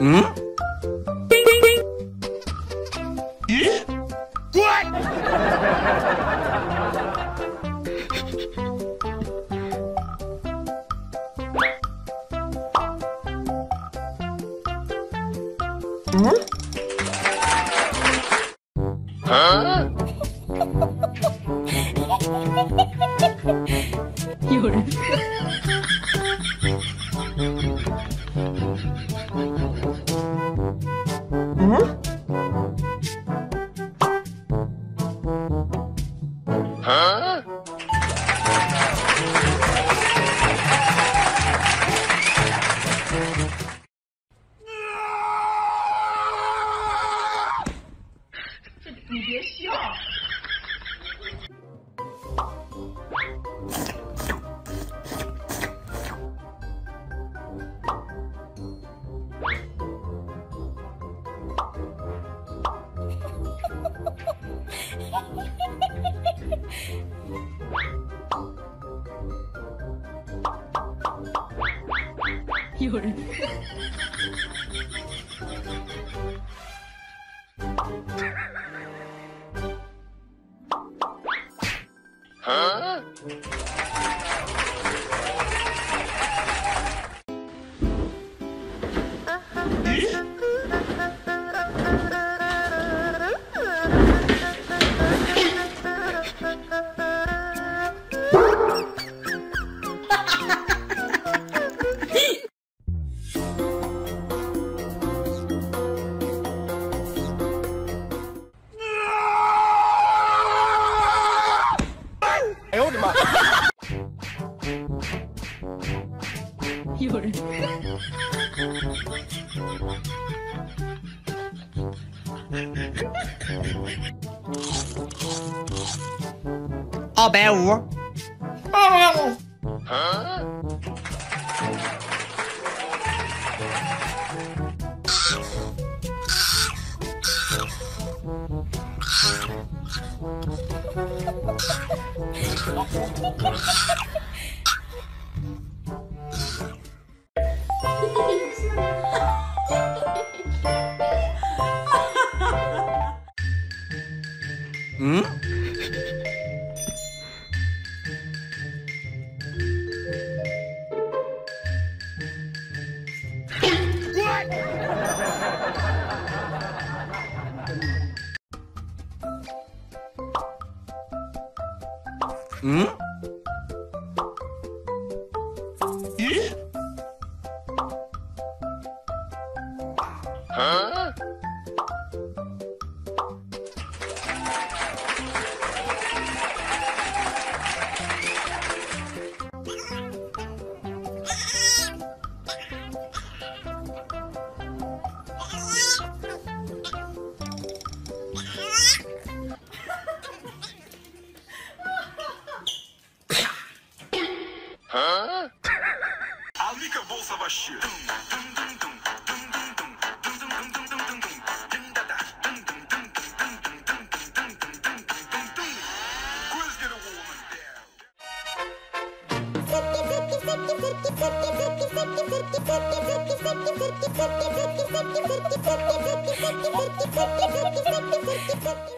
嗯？咦？What？嗯？啊？有人。啊？Abel. Abel. Hã? 嗯？咦？啊？Thank you.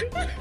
Ha ha ha!